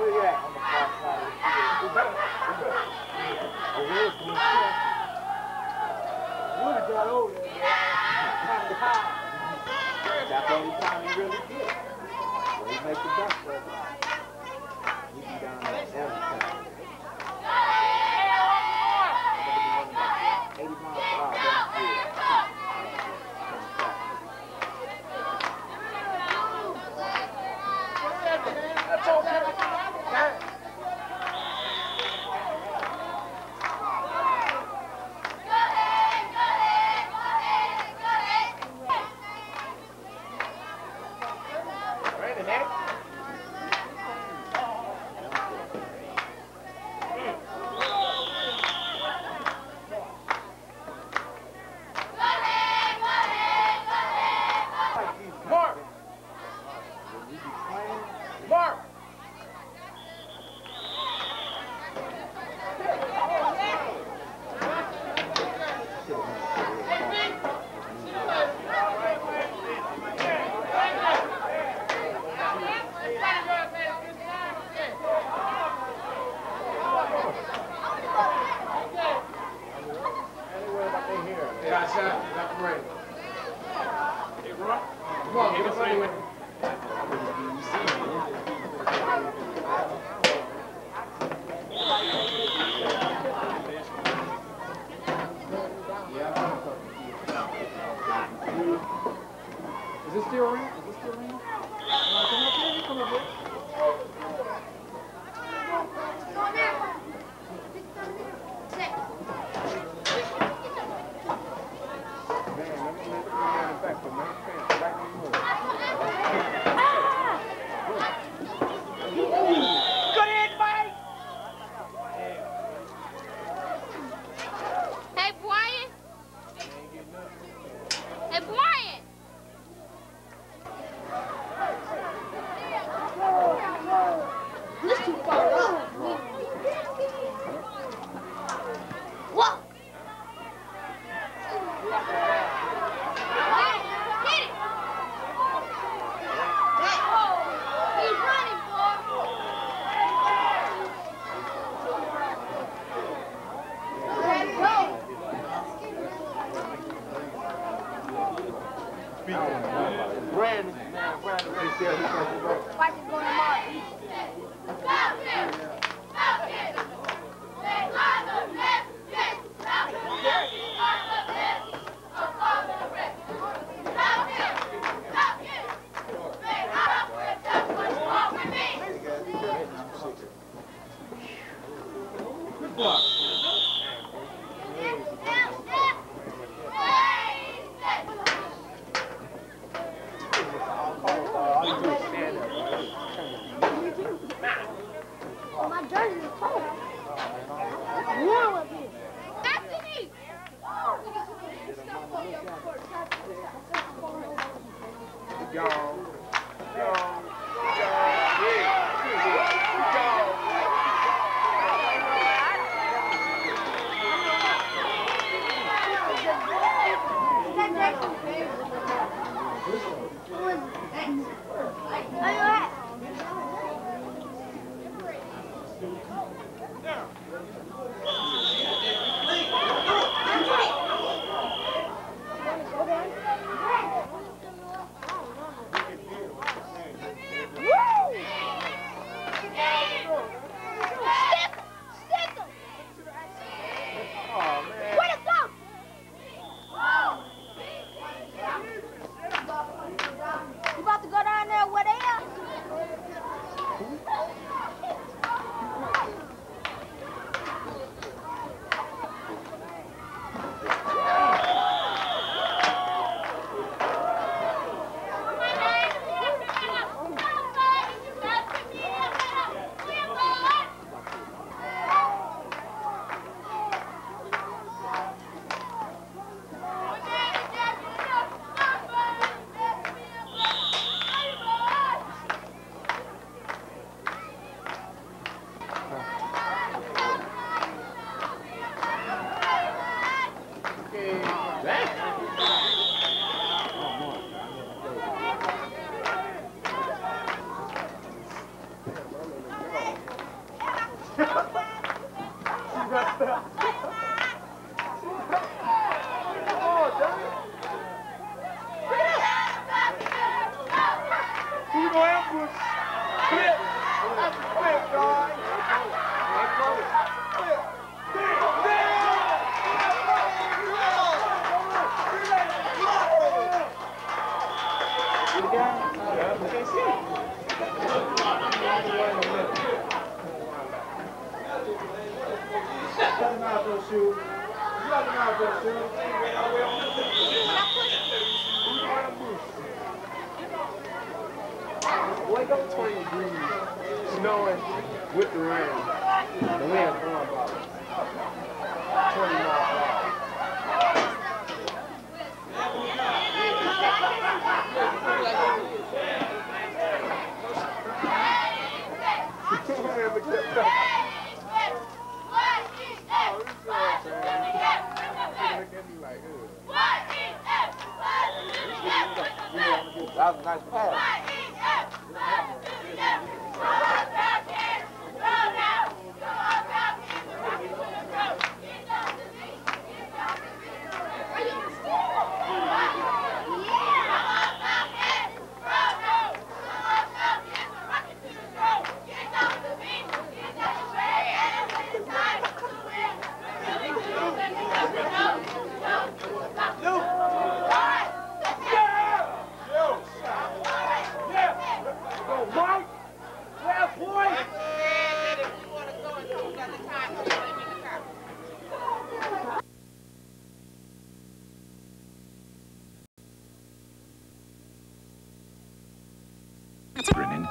Where you at? Would have got older. Kind of high. That's the time he really did. Well, he make the best of it. He be down there every time. connect. Come on, get a funny. Is this the ring?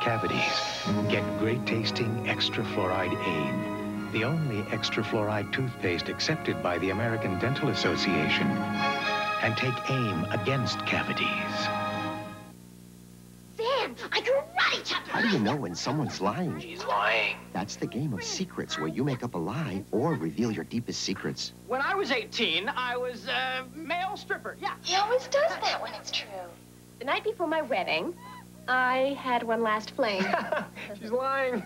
Cavities. Get great tasting extra fluoride AIM, the only extra fluoride toothpaste accepted by the American Dental Association. And take AIM against cavities. Van, I karate chop How do you know when someone's lying? He's lying. That's the game of secrets where you make up a lie or reveal your deepest secrets. When I was 18, I was a male stripper. Yeah. He always does that when it's true. The night before my wedding, I had one last fling. She's lying.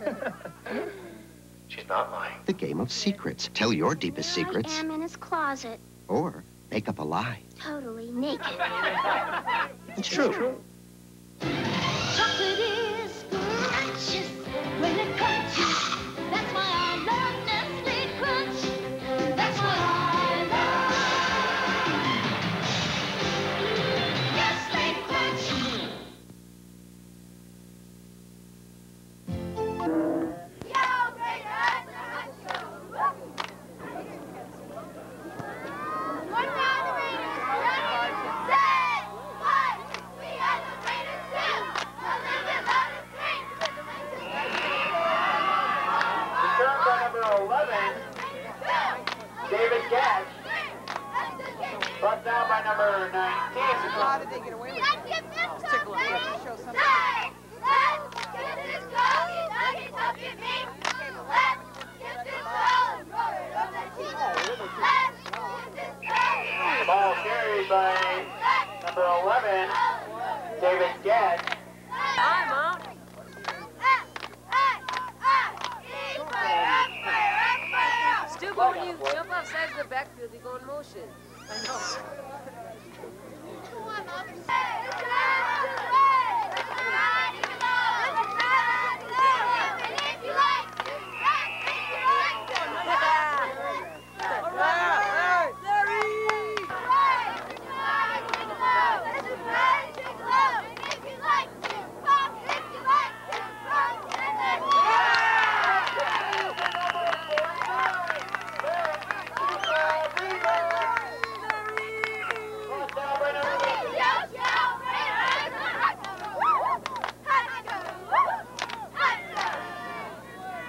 She's not lying. The game of secrets. Tell your deepest secrets I am in his closet, or make up a lie. totally naked. It's true. Chocolate when you jump of the backfield, you go in motion. I know.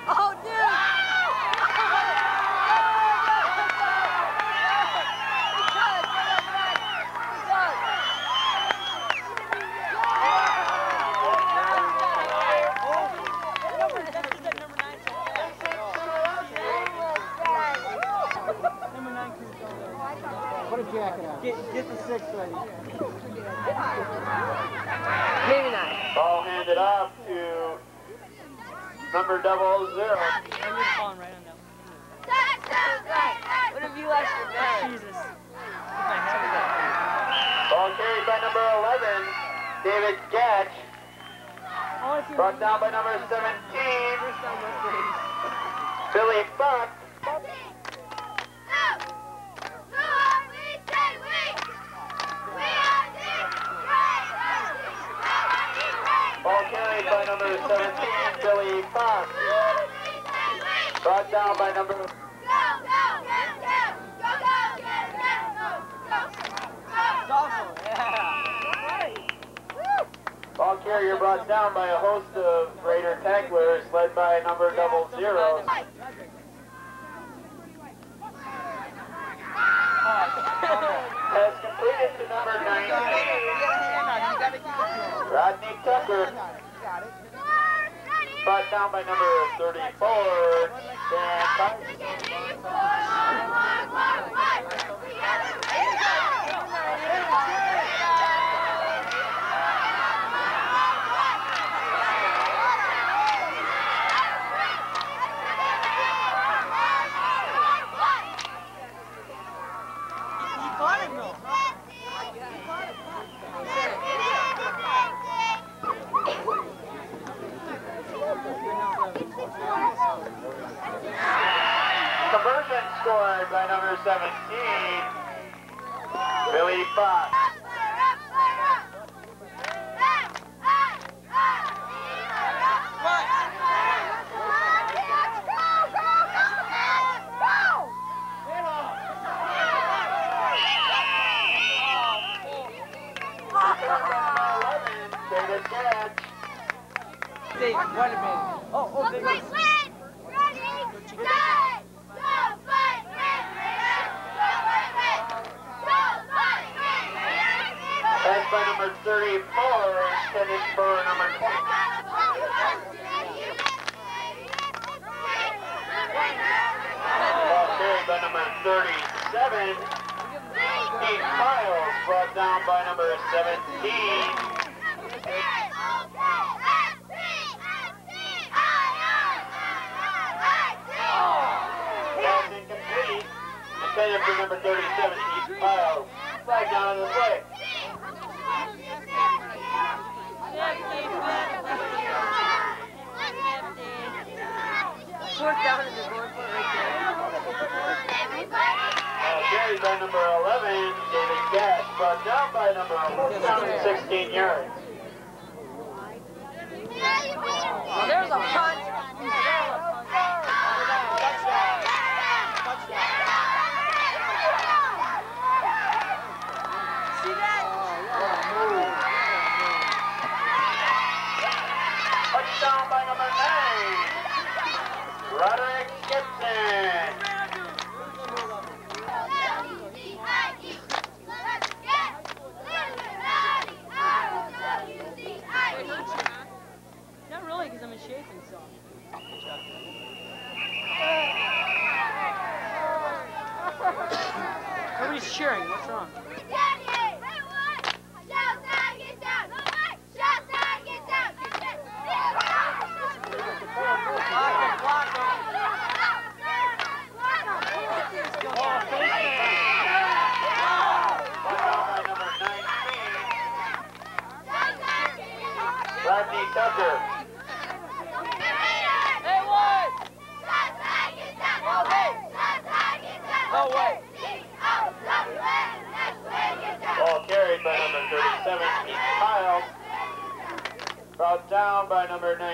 Oh, Put a jacket on. Get, get the six ready. Maybe not. Ball handed off to number double zero. I'm just falling right on that. What have you lost your bag? Jesus. Ball carried by number 11, David Gatch. Brought down by number 17, Billy Buck. Ball carried by number 17, Billy Fox. Brought down by number Go, go, get, get. Go, go, get, get. Go, go, go. go. Ball carrier brought down by a host of Raider tacklers led by number double zero. Has completed to number 19, Rodney Tucker. Brought down by number 34, Dan Tyson. Conversion scored by number 17, Billy Fox. David Catch. Dave, wait a minute. Oh, oh, there goes. Pass by number 34, intended for number 20. Ball carried by number 37, Steve Miles, brought down by number 17, Pass incomplete, intended for number 37, Steve Miles. Flag down the. Fourth down and they're going for it right Carried by number 11, David Cash, brought down by number 11, 16 yards. There's a. Touchdown by number 9, Roderick Gibson. Not really, because I'm in shaking, so. Everybody's cheering. What's wrong? Touchdown by number 19, Rodney Tucker. Ball carried by number 37, Keith Kyle. Brought down by number 19,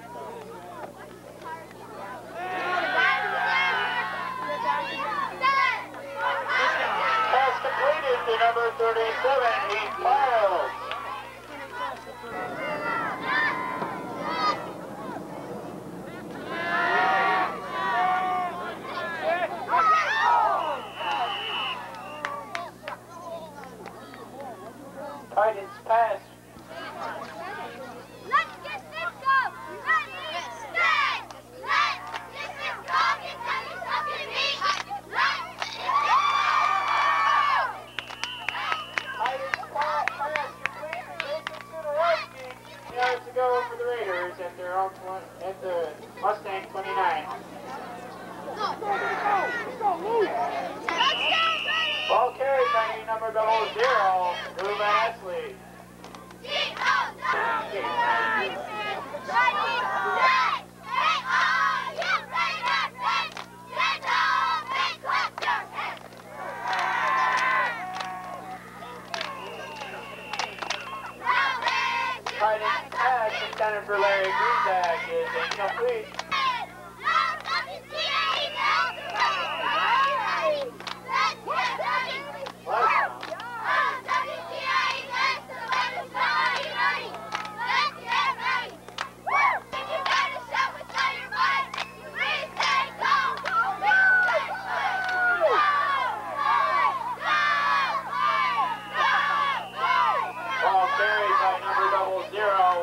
number 37, and he's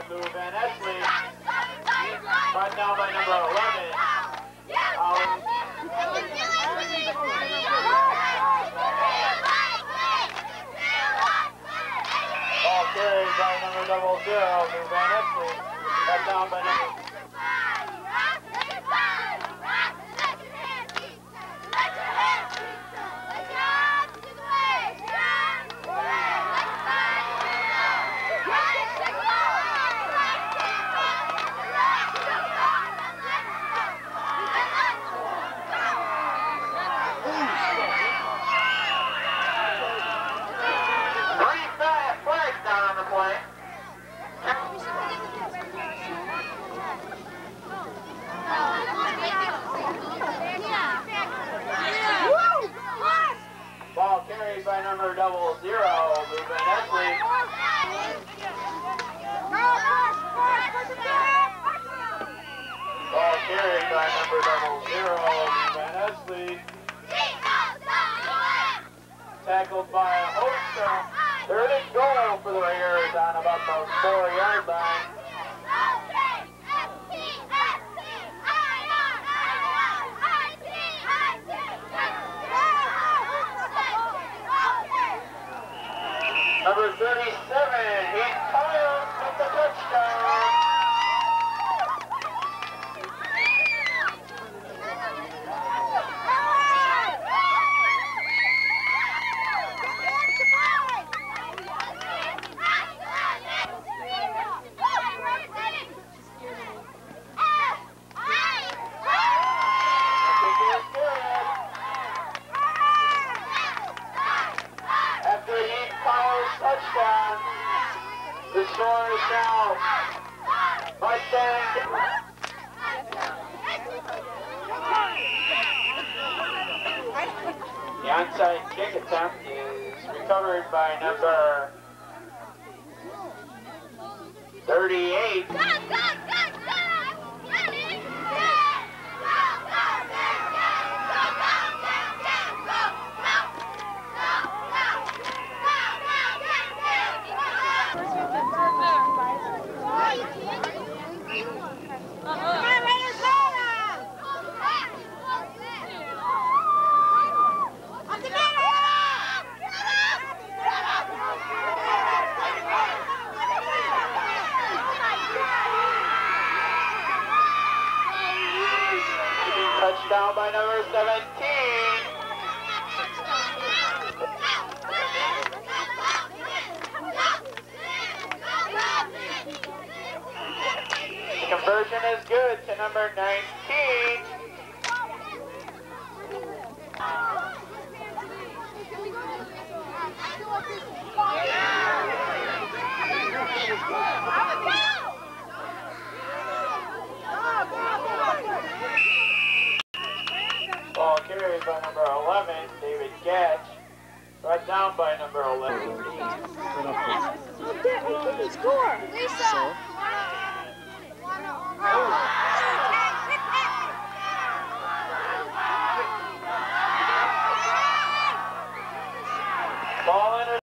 Bamboo Van Esley. But now by number 11, Alan. Ball carried by number double zero, Bamboo Esley. But down by number 38. Go, go! Conversion is good to number 19. Ball carried by number 11, David Gatch. Brought down by number 11. Score! Lisa! Robots!